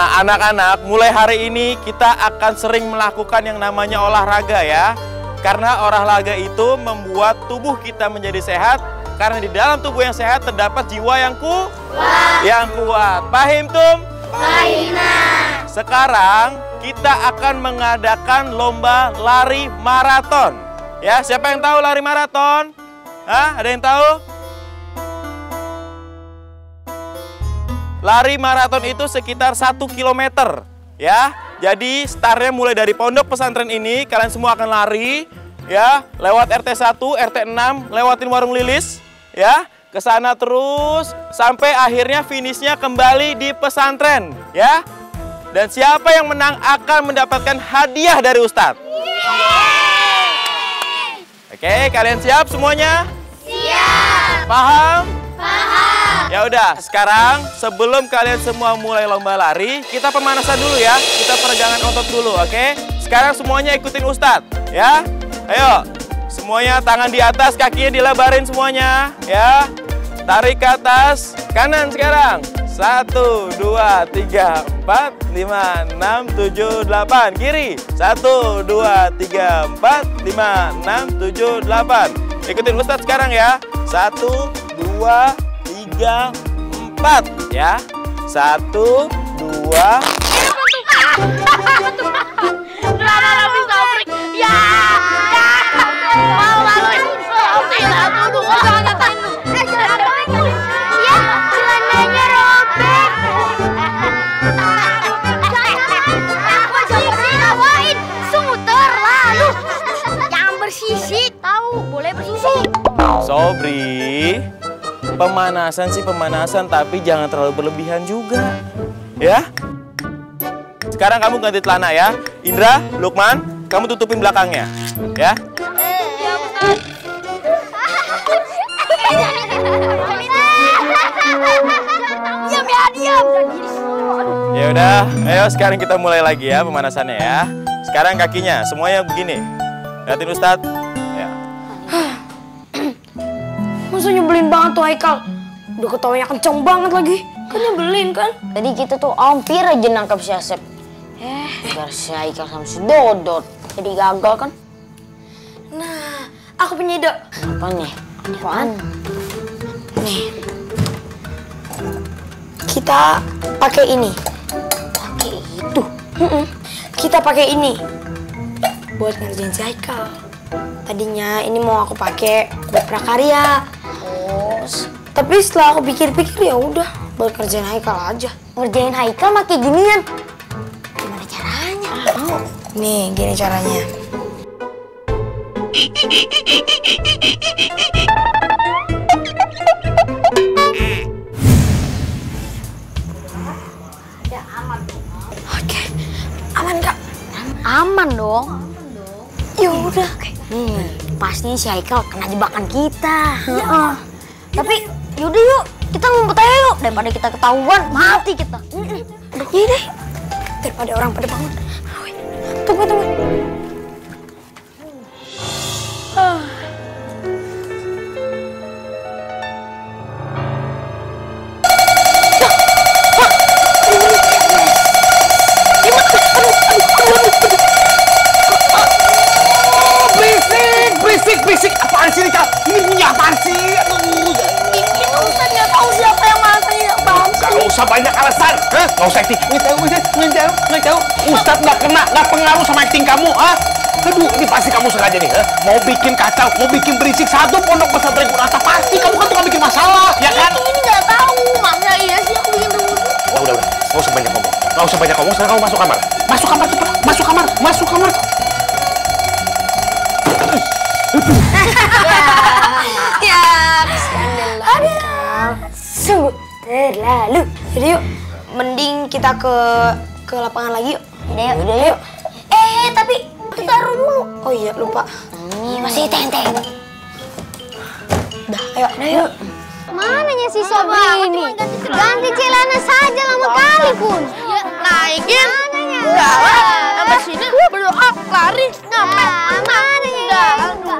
Nah, anak-anak, mulai hari ini kita akan sering melakukan yang namanya olahraga ya. Karena olahraga itu membuat tubuh kita menjadi sehat. Karena di dalam tubuh yang sehat terdapat jiwa yang ku yang kuat. Pahim tum? Sekarang kita akan mengadakan lomba lari maraton. Ya, siapa yang tahu lari maraton? Hah? Ada yang tahu? Lari maraton itu sekitar 1 km ya. Jadi startnya mulai dari pondok pesantren ini kalian semua akan lari ya, lewat RT 1, RT 6, lewatin warung lilis ya, ke sana terus sampai akhirnya finishnya kembali di pesantren ya. Dan siapa yang menang akan mendapatkan hadiah dari Ustadz. Oke, kalian siap semuanya? Siap. Paham? Ya udah, sekarang sebelum kalian semua mulai lomba lari, kita pemanasan dulu ya. Kita peregangan otot dulu, oke? Sekarang semuanya ikutin Ustadz, ya. Ayo, semuanya tangan di atas, kakinya dilebarin semuanya, ya. Tarik ke atas, kanan sekarang. Satu, dua, tiga, empat, lima, enam, tujuh, delapan. Kiri. Satu, dua, tiga, empat, lima, enam, tujuh, delapan. Ikutin Ustadz sekarang ya. Satu, dua, tiga, empat. Ya. Satu, dua, Pemanasan sih pemanasan, tapi jangan terlalu berlebihan juga. Ya. Sekarang kamu ganti celana ya. Indra, Lukman, kamu tutupin belakangnya. Ya. Ya. Ya udah, ayo sekarang kita mulai lagi ya pemanasannya ya. Sekarang kakinya semuanya begini. Lihatin Ustadz. Masa nyebelin banget tuh Haikal? Udah ketawanya kenceng banget lagi. Kan nyebelin kan? Tadi kita tuh hampir aja nangkap si Asep. Eh, gara si Haikal sama si Dodot. Jadi gagal kan? Nah, aku punya ide. Apa nih? Apaan? Nih. Kita pakai ini. Pakai itu. Mm-mm. Kita pakai ini buat ngerjain si Haikal. Tadinya ini mau aku pakai buat prakarya. Oh, s- Tapi setelah aku pikir-pikir ya udah buat ngerjain Haikal aja. ngerjain Haikal pakai ginian. Gimana caranya? Nih, gini caranya. Oke, aman kak. Aman dong. Ya udah, oke. Hmm, pasti si Haikal kena jebakan kita. Heeh. Tapi yaudah yuk, kita ngumpet aja yuk. Daripada kita ketahuan, mati kita. Iya deh. Daripada orang pada bangun. Tunggu, tunggu. Alasan. Hah? Gak usah acting. Nggak tahu, Ustaz. Nggak tahu, nggak tahu. Ustadz nggak kena, nggak pengaruh sama acting kamu, ah? Aduh, ini pasti kamu sengaja nih, ha? Mau bikin kacau, mau bikin berisik satu pondok pesantren Kunanta. Pasti kamu kan tukang bikin masalah, ya kan? Ini nggak tahu. Masa iya sih aku bikin ribut. Oh, udah, udah. Gak usah banyak ngomong. Gak usah banyak ngomong, sekarang kamu masuk kamar. Masuk kamar, cepat. Masuk kamar, masuk kamar. Ya, kesian deh lah. Sungguh Terlalu. Kita ke ke lapangan lagi yuk. Udah yuk. Udah yuk. Eh, tapi taruh dulu. Oh iya, lupa. Ini masih tenteng. Dah, ayo, dah yuk. Mananya si Sobri ini? Ganti celana saja lama kali pun. Ya, naikin. Enggak lah. Sampai sini berdoa lari nyampe. Mananya? Enggak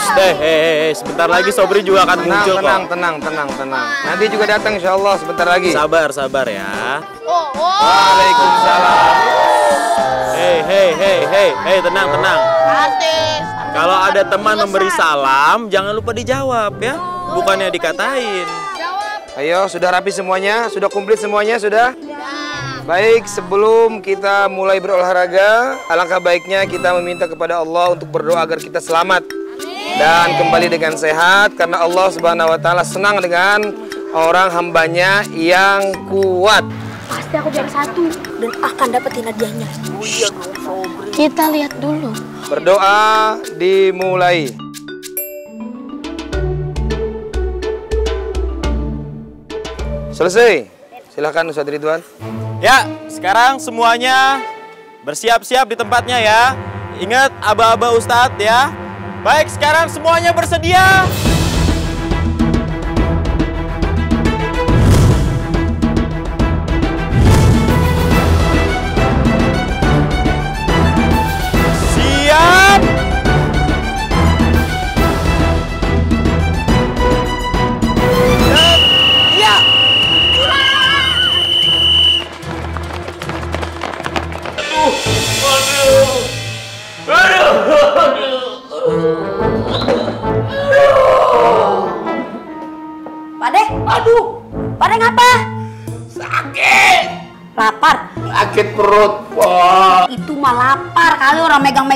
Eh, eh, eh, sebentar lagi Sobri juga akan Tenang, muncul tenang, kok. tenang, tenang, tenang. Nanti juga datang insya Allah sebentar lagi. Sabar, sabar ya. Oh, oh. Waalaikumsalam. Hei, hei, hei, hei, hei, tenang, tenang. Artis. Kalau ada teman memberi salam, jangan lupa dijawab ya. Bukannya dikatain. Ayo, sudah rapi semuanya? Sudah komplit semuanya? Sudah? Baik, sebelum kita mulai berolahraga, alangkah baiknya kita meminta kepada Allah untuk berdoa agar kita selamat dan kembali dengan sehat karena Allah Subhanahu wa taala senang dengan orang hambanya yang kuat. Pasti aku juara satu. Dan akan dapetin hadiahnya. Kita lihat dulu. Berdoa dimulai. Selesai. Silakan Ustaz Ridwan. Ya, sekarang semuanya bersiap-siap di tempatnya ya. Ingat aba-aba Ustadz ya. Baik, sekarang semuanya bersedia.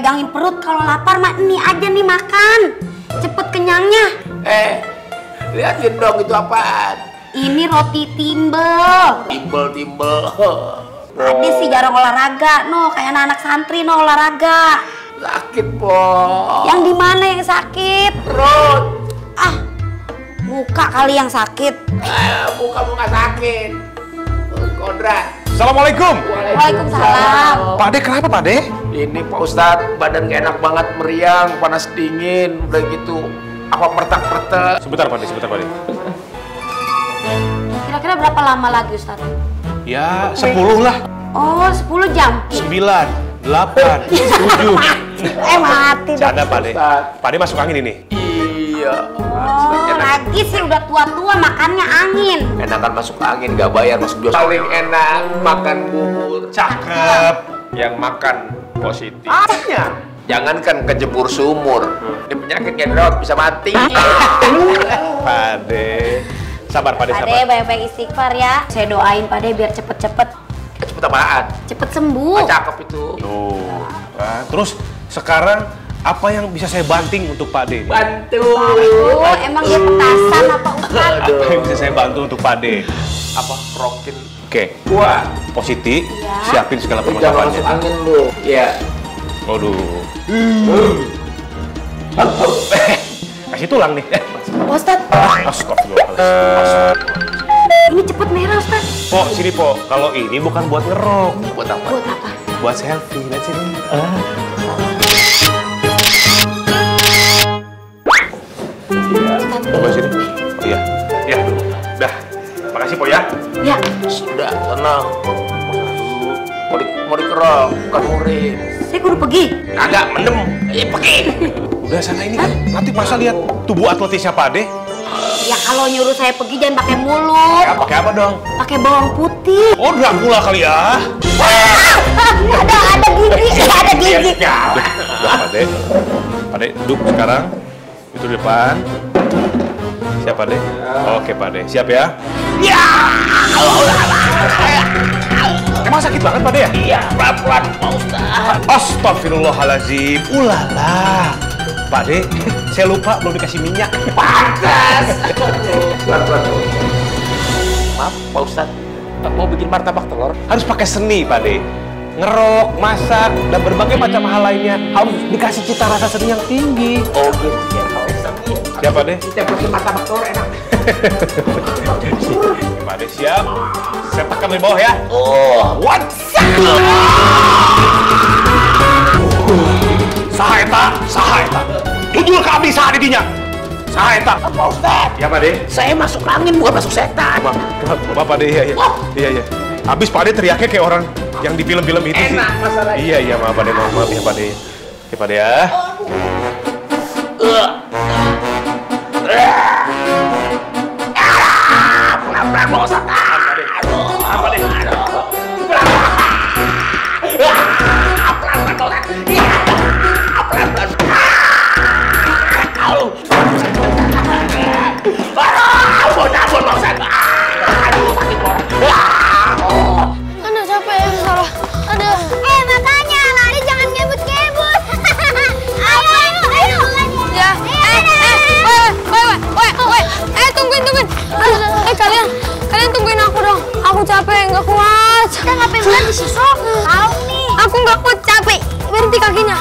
Megang-megangin perut. Kalau lapar mah ini aja nih makan. Cepet kenyangnya. Eh, liatin dong itu apaan? Ini roti timbel. Timbel-timbel. Tadi sih jarang olahraga, no kayak anak-anak santri no olahraga. Sakit, po. Yang di mana yang sakit? Perut. Ah, muka kali yang sakit. Eh, muka muka sakit. Kodrat. Assalamualaikum. Waalaikumsalam. Pak De kenapa Pak De? Ini Pak Ustadz, badan gak enak banget, meriang, panas dingin, udah gitu. Apa pertak-pertak. Sebentar Pak De, sebentar Pak De. Kira-kira berapa lama lagi Ustaz? Ya, 10 lah. Oh, 10 jam. 9, 8, 7. Eh mati dong. Canda Pak De. Pak De masuk angin ini. Iya. Oh, lagi sih udah tua-tua makannya angin. Enakan masuk angin, gak bayar masuk bioskop. Paling enak makan bubur. Cakep. Yang makan positif. Ah. Jangankan kejebur sumur, ini penyakit yang dirawat bisa mati. Pak De. Sabar Pade sabar. baik-baik istighfar ya. Saya doain Pade biar cepet-cepet Cepet apaan? cepet sembuh. Oh, cakep itu. Tuh. kan. Terus sekarang apa yang bisa saya banting untuk Pak De? Bantu. Oh, emang dia petasan apa Ustaz? Apa yang bisa saya bantu untuk Pak De? Apa? Rokin. Oke, Gua. positi, Iya. siapin segala Jangan perlengkapannya. masuk angin lu. Iya. Waduh. Kasih tulang nih. Ustaz, Astagfirullahaladzim. ini cepet merah Ustaz. Po, sini Po. Kalau ini bukan buat ngerok, Buat apa? Buat apa? buat selfie. Lihat sini. Coba sini. Oh iya. Iya. Dah. Makasih Po ya. Ya, Sudah, tenang. Mau di, mau dikerok, bukan murid. saya kudu pergi. Agak mendem. Eh, pergi. Udah sana ini kan. Nanti masa lihat tubuh atletisnya Pak De. Ya kalau nyuruh saya pergi jangan pakai mulut, Ya, pakai apa dong? pakai bawang putih. Oh, Dracula kali ya. Ada ada gigi, ada gigi. Udah, Pak De. Pak duduk sekarang. Itu depan. Siap, Pak De? Oke, Pak De. Siap ya? Ya! Emang sakit banget, Pak De ya? Iya, pelan-pelan, Pak Ustaz. Astagfirullahaladzim. Ulala. Pak De, saya lupa belum dikasih minyak. Panas. Pelan-pelan. Maaf, Pak Ustaz. Mau bikin martabak telur? Harus pakai seni, Pak De. Ngerok, masak, dan berbagai macam hal lainnya harus dikasih cita rasa seni yang tinggi. Oh, gitu ya, Pak Ustaz. Iya. Siap, Pak De? Kita bikin martabak telur enak. Pak De siap. Saya tekan di bawah ya. Oh, what? Saha eta? Saha eta? Jujur ke abdi saha di dinya. Saha eta? Pak Ustaz. Ya, Pak De. Saya masuk angin bukan masuk setan. Maaf, maaf Pak De, iya, iya. Iya, iya. Habis Pak De teriaknya kayak orang yang di film-film itu sih. Enak masalahnya. Iya, iya, maaf Pak De, maaf, maaf ya Pak De. Oke, Pak De ya. Pelan-pelan Pak Ustaz. Maaf, sih sob? Tahu nih. Aku nggak kuat capek. Berhenti kakinya.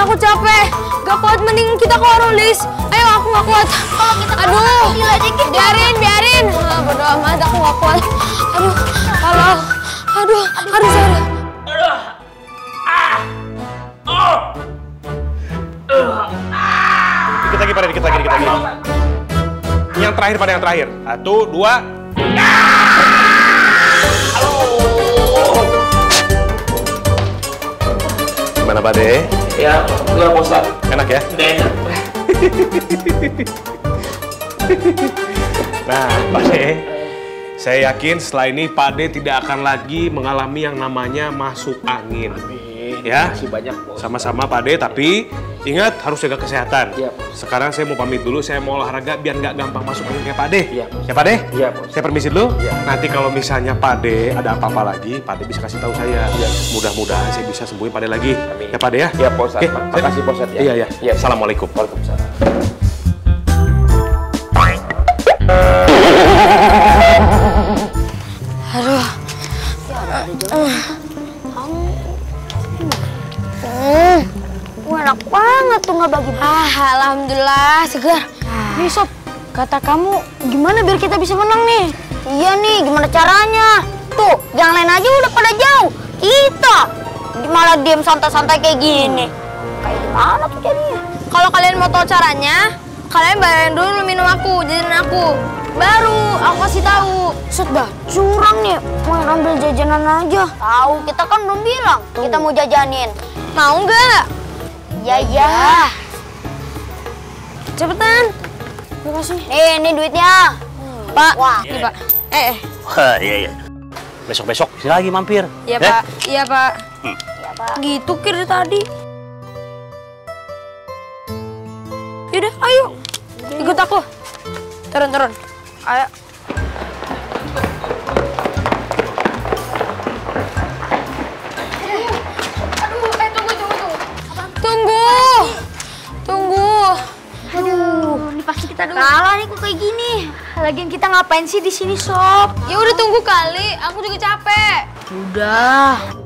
Aku capek, nggak kuat. Mending kita ke warung Lis. Ayo, aku nggak kuat. Aduh, biarin, biarin. Ah, bodo amat, aku nggak kuat. Aduh, kalau, aduh, aduh, sorry. Dikit lagi Pak De, dikit lagi, dikit lagi. Yang terakhir pada yang terakhir. Satu, dua. Gimana Pak De? Ya, gimana Pak Ustaz? Enak ya? Udah enak. Nah, Pak De, saya yakin setelah ini Pak De tidak akan lagi mengalami yang namanya masuk angin. Ya, Masih banyak sama-sama Pak De, tapi ingat harus jaga kesehatan. Iya. Sekarang saya mau pamit dulu, saya mau olahraga biar nggak gampang masuk angin kayak Pak De. Iya. Ya Pak De? Iya. Saya permisi dulu. Iya. Nanti kalau misalnya Pak De ada apa-apa lagi, Pak De bisa kasih tahu saya. Mudah-mudahan saya bisa sembuhin Pak De lagi. Iya. Amin. Ya Pak De ya? Iya, Pak Ustaz. Oke, saya- makasih, Pak Ustaz, ya. Iya, iya. Iya. Assalamualaikum. Waalaikumsalam. Banget tuh nggak bagi. Ah, alhamdulillah segar. Nih sob, kata kamu gimana biar kita bisa menang nih? Iya nih, gimana caranya? Tuh, yang lain aja udah pada jauh. Kita malah diem santai-santai kayak gini. Kayak gimana tuh jadinya? Kalau kalian mau tahu caranya, kalian bayarin dulu minum aku, jajanan aku. Baru aku kasih tahu. Sudah curang nih, mau ambil jajanan aja. Tahu, kita kan belum bilang kita mau jajanin. Mau nggak? Ya ya. Cepetan. Makasih. Nih, ini duitnya. Pak, Wah. ini Pak. Eh, eh. Wah, iya iya. Besok-besok sini lagi mampir. Iya, Eh? Pak. Iya, Pak. Ya, Pak. Gitu kir tadi. Yaudah, ayo. Ikut aku. Turun, turun. Ayo. Kalah nih kok kayak gini. Lagian kita ngapain sih di sini, Sob? Ya udah tunggu kali, aku juga capek. Udah.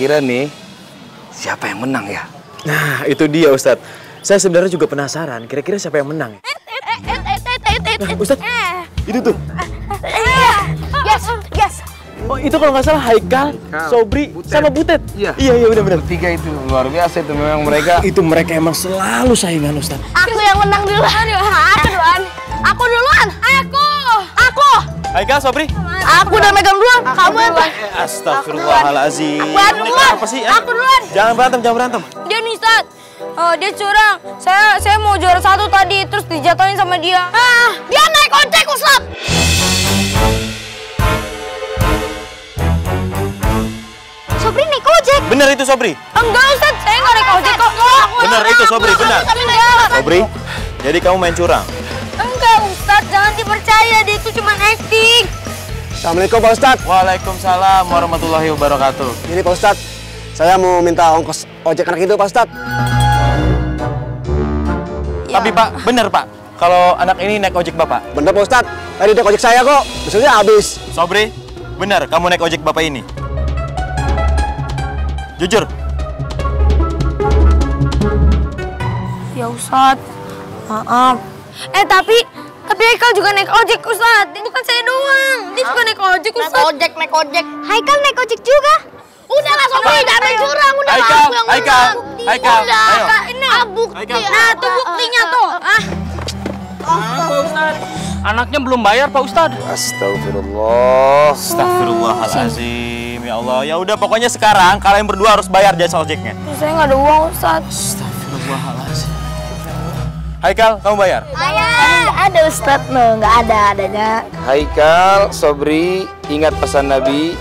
Kira-kira nih siapa yang menang ya? Nah, itu dia Ustadz. Saya sebenarnya juga penasaran, kira-kira siapa yang menang? Nah, Ustadz, itu tuh. Yes, yes. Oh, itu kalau nggak salah Haikal, Sobri, sama Butet. Iya. Iya, iya benar-benar. Tiga itu luar biasa itu memang mereka. Itu mereka emang selalu saingan Ustadz. Aku yang menang duluan. Aku duluan. Aku duluan. Aku. Haikal, Sobri. Aku udah megang duluan. Kamu yang Astagfirullahaladzim. Aku duluan. Apa sih? ah? Aku duluan. Jangan berantem, jangan berantem. Dia nih, Ustaz. eh, dia curang. Saya saya mau juara satu tadi, terus dijatuhin sama dia. Ah, dia naik ojek Ustaz. Sobri naik ojek. Bener itu Sobri. Enggak Ustaz, saya nggak naik ojek kok. Bener itu Sobri, benar. Sobri, jadi kamu main curang. Dipercaya dia itu cuma acting. Assalamualaikum Pak Ustadz. Waalaikumsalam warahmatullahi wabarakatuh. Ini Pak Ustadz, saya mau minta ongkos ojek anak itu Pak Ustadz. Tapi Pak, bener Pak. Kalau anak ini naik ojek Bapak. Bener Pak Ustadz, tadi naik ojek saya kok, misalnya habis. Sobri, bener kamu naik ojek Bapak ini. Jujur. Ya Ustaz, maaf. Eh tapi, tapi Haikal juga naik ojek Ustaz. Bukan saya doang. Dia juga naik ojek Ustaz. ojek, naik ojek. Haikal naik ojek juga. Udah lah Sobri, jangan main curang. Udah lah, Haikal, aku yang Haikal, menang. Haikal, Udah, ayo. Kak, ini ah, bukti. Haikal. Nah tuh buktinya tuh. Ah, Anaknya belum bayar Pak Ustadz. Astagfirullah. Astagfirullahalazim. Ya Allah. Ya udah pokoknya sekarang kalian berdua harus bayar jasa ojeknya. saya nggak ada uang Ustaz. Astagfirullahalazim. Haikal, kamu bayar. Nggak ada Ustadz, no. Nggak ada adanya. Haikal, Sobri, ingat pesan Nabi,